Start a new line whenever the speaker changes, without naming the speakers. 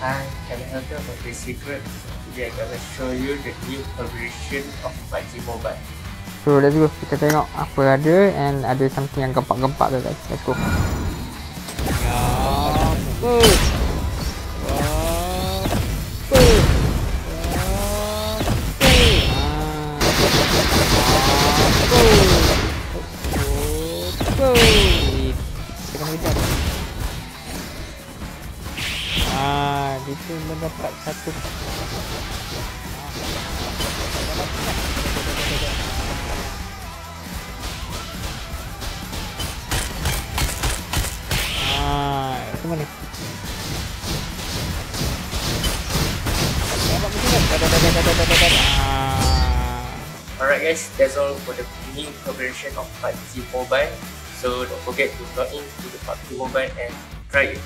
I'm Helga from The Secret. Today I'm gonna show you the new version of PUBG Mobile.
So let's go kita tengok apa ada and ada something yang gempak-gempak ke guys. Let's go. Kita mendapat satu Ah, mana?
Alright guys, that's all for the new version of PUBG Mobile. So don't forget to log in to the PUBG Mobile and try it.